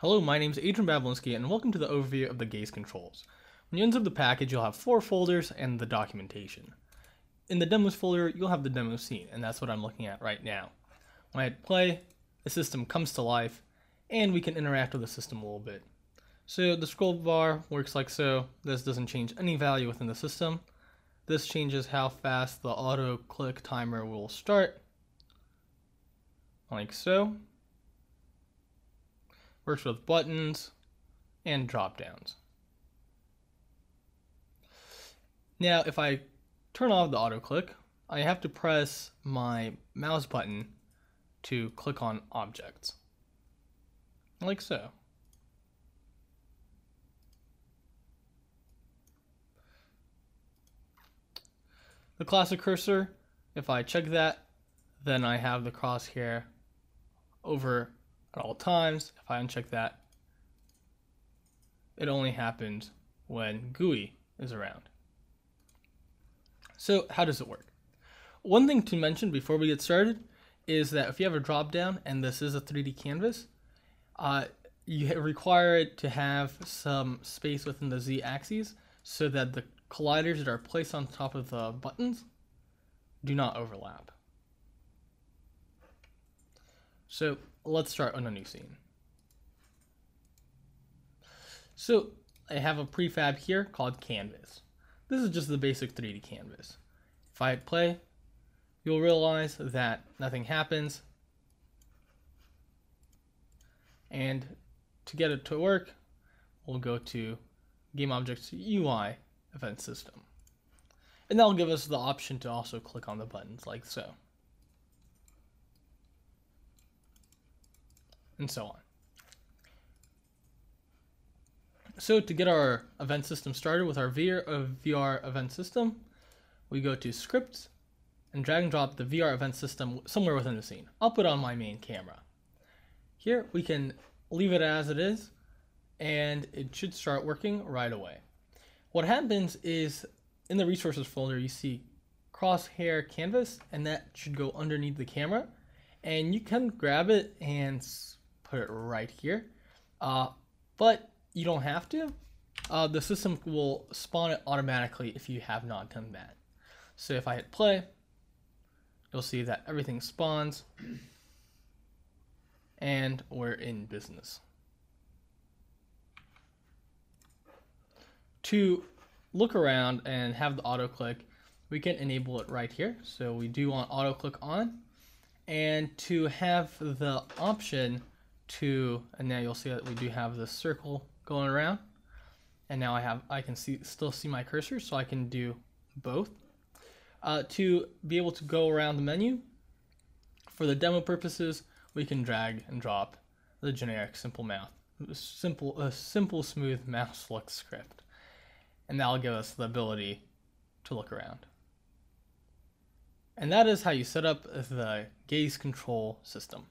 Hello, my name is Adrian Babilinski, and welcome to the overview of the gaze controls. When you unzip the package, you'll have four folders and the documentation. In the demos folder, you'll have the demo scene, and that's what I'm looking at right now. When I hit play, the system comes to life, and we can interact with the system a little bit. So the scroll bar works like so. This doesn't change any value within the system. This changes how fast the auto click timer will start, like so. Works with buttons and drop downs. Now, if I turn off the auto click, I have to press my mouse button to click on objects, like so. The classic cursor, if I check that, then I have the crosshair over at all times. If I uncheck that, it only happens when GUI is around. So how does it work? One thing to mention before we get started is that if you have a drop down and this is a 3D canvas, uh, you require it to have some space within the Z axis so that the colliders that are placed on top of the buttons do not overlap. So let's start on a new scene. So I have a prefab here called Canvas. This is just the basic 3D canvas. If I hit play, you'll realize that nothing happens. And to get it to work, we'll go to Game Objects UI event system. And that'll give us the option to also click on the buttons like so. And so on. So to get our event system started with our VR, uh, VR event system, we go to scripts and drag and drop the VR event system somewhere within the scene. I'll put on my main camera. Here we can leave it as it is and it should start working right away. What happens is in the resources folder, you see crosshair canvas, and that should go underneath the camera. And you can grab it and put it right here. Uh, but you don't have to. Uh, the system will spawn it automatically if you have not done that. So if I hit play, you'll see that everything spawns and we're in business. to look around and have the auto click, we can enable it right here. So we do want auto click on and to have the option to, and now you'll see that we do have the circle going around. And now I have, I can see, still see my cursor, so I can do both. Uh, to be able to go around the menu, for the demo purposes, we can drag and drop the generic simple mouth, simple, a simple smooth mouse look script and that'll give us the ability to look around. And that is how you set up the gaze control system.